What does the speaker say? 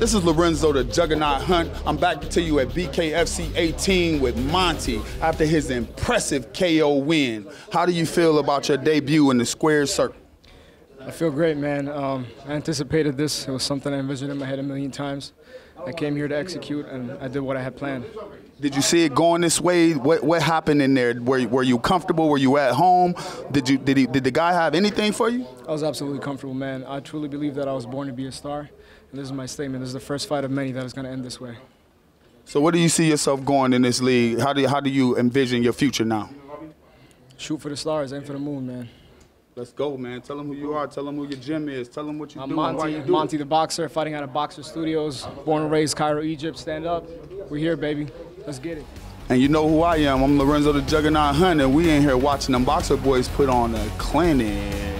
This is Lorenzo the Juggernaut Hunt. I'm back to you at BKFC 18 with Monty after his impressive KO win. How do you feel about your debut in the square circle? I feel great, man. Um, I anticipated this. It was something I envisioned in my head a million times. I came here to execute, and I did what I had planned. Did you see it going this way? What what happened in there? Were, were you comfortable? Were you at home? Did you did he did the guy have anything for you? I was absolutely comfortable, man. I truly believe that I was born to be a star, and this is my statement. This is the first fight of many that is going to end this way. So where do you see yourself going in this league? How do you, how do you envision your future now? Shoot for the stars, aim for the moon, man. Let's go, man. Tell them who you are. Tell them who your gym is. Tell them what you I'm do. Monty, you do Monty the boxer, fighting out of Boxer Studios, born and raised Cairo, Egypt. Stand up. We're here, baby. Let's get it. And you know who I am. I'm Lorenzo the Juggernaut Hunt, and we in here watching them boxer boys put on a clinic.